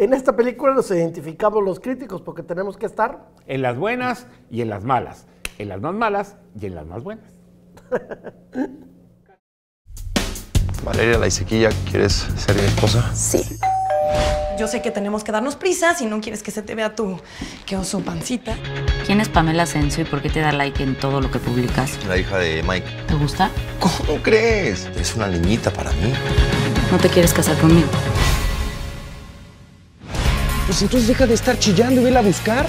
En esta película nos identificamos los críticos porque tenemos que estar En las buenas y en las malas. En las más malas y en las más buenas. Valeria la Isequilla, ¿quieres ser mi esposa? Sí. Yo sé que tenemos que darnos prisa si no quieres que se te vea tu que oso pancita. ¿Quién es Pamela Asensio y por qué te da like en todo lo que publicas? La hija de Mike. ¿Te gusta? ¿Cómo crees? Es una niñita para mí. ¿No te quieres casar conmigo? Pues entonces deja de estar chillando y vela a buscar.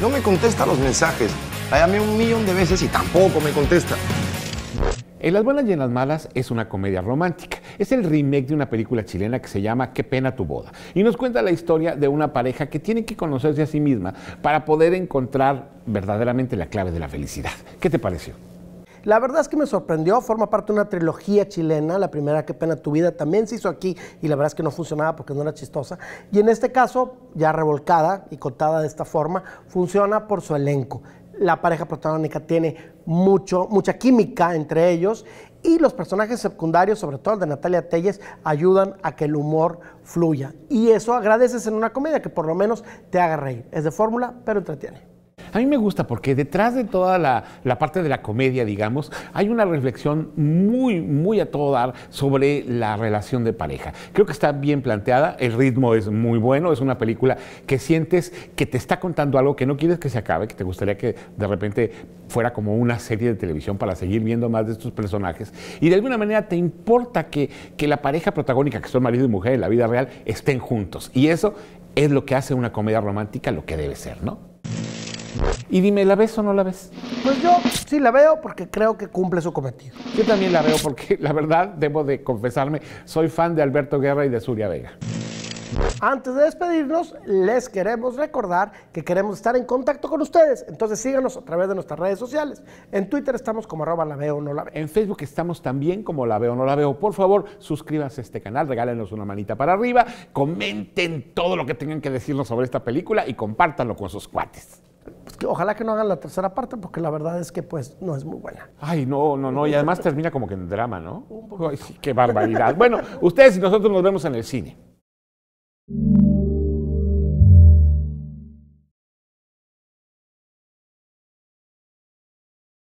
No me contesta los mensajes. La llamé un millón de veces y tampoco me contesta. En las buenas y en las malas es una comedia romántica. Es el remake de una película chilena que se llama Qué pena tu boda. Y nos cuenta la historia de una pareja que tiene que conocerse a sí misma para poder encontrar verdaderamente la clave de la felicidad. ¿Qué te pareció? La verdad es que me sorprendió, forma parte de una trilogía chilena, la primera Qué pena tu vida también se hizo aquí y la verdad es que no funcionaba porque no era chistosa. Y en este caso, ya revolcada y contada de esta forma, funciona por su elenco. La pareja protagónica tiene mucho, mucha química entre ellos y los personajes secundarios, sobre todo el de Natalia Telles, ayudan a que el humor fluya. Y eso agradeces en una comedia que por lo menos te haga reír. Es de fórmula, pero entretiene. A mí me gusta porque detrás de toda la, parte de la comedia, digamos, hay una reflexión muy, muy a todo dar sobre la relación de pareja. Creo que está bien planteada, el ritmo es muy bueno, es una película que sientes que te está contando algo que no quieres que se acabe, que te gustaría que de repente fuera como una serie de televisión para seguir viendo más de estos personajes. Y de alguna manera te importa que, que la pareja protagónica, que son marido y mujer en la vida real, estén juntos. Y eso es lo que hace una comedia romántica lo que debe ser, ¿no? Y dime, ¿la ves o no la ves? Pues yo sí la veo porque creo que cumple su cometido. Yo también la veo porque la verdad, debo de confesarme, soy fan de Alberto Guerra y de Zuria Vega. Antes de despedirnos, les queremos recordar que queremos estar en contacto con ustedes. Entonces síganos a través de nuestras redes sociales. En Twitter estamos como arroba la veo no la veo. En Facebook estamos también como la veo no la veo. Por favor, suscríbanse a este canal, regálenos una manita para arriba, comenten todo lo que tengan que decirnos sobre esta película y compártanlo con sus cuates. Ojalá que no hagan la tercera parte porque la verdad es que pues no es muy buena. Ay, no, no, no. Y además termina como que en drama, ¿no? Ay, qué barbaridad. Bueno, ustedes y nosotros nos vemos en el cine.